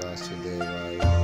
Vasudevaya.